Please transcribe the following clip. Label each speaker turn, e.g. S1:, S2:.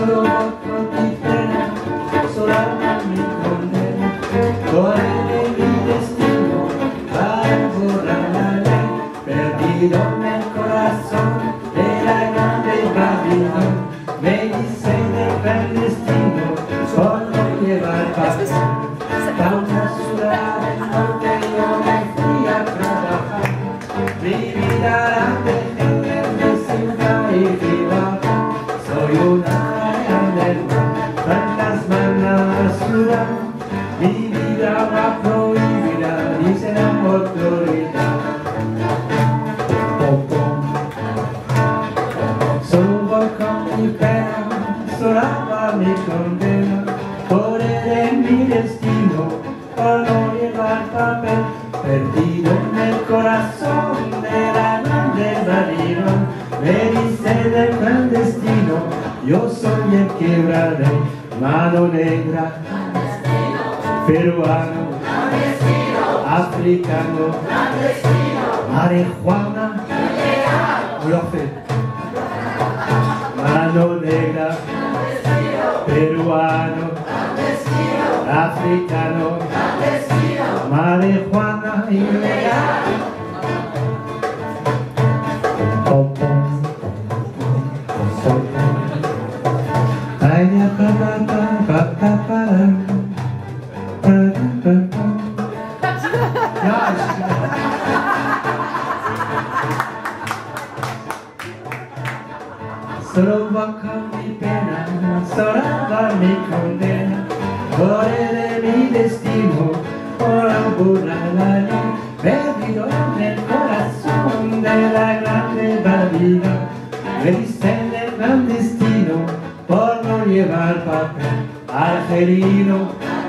S1: solo con mi pena, sola mi condena, correré mi destino para borrar perdido en el corazón de la grande Babilón, me dice de clandestino, solo llevar paz, causa trabajar, mi vida la y soy una Va prohibida, dice la autoridad. Pom, pom. Subo con mi pena, mi condena, por el mi destino, por no llevar papel, perdido en el corazón de la grande Babilón. Me dice del clandestino, yo soy el quebrade, mano negra, peruano, africano, Landesino. marihuana, blofe, mano negra, peruano, africano, marihuana ilegal. Solo un bakan mi pena, sola mi condena, volere mi destino, ora buona la lì, perdido nel corazon della grande bambina, reviste nel clandestino, por no llevar papel, argelino,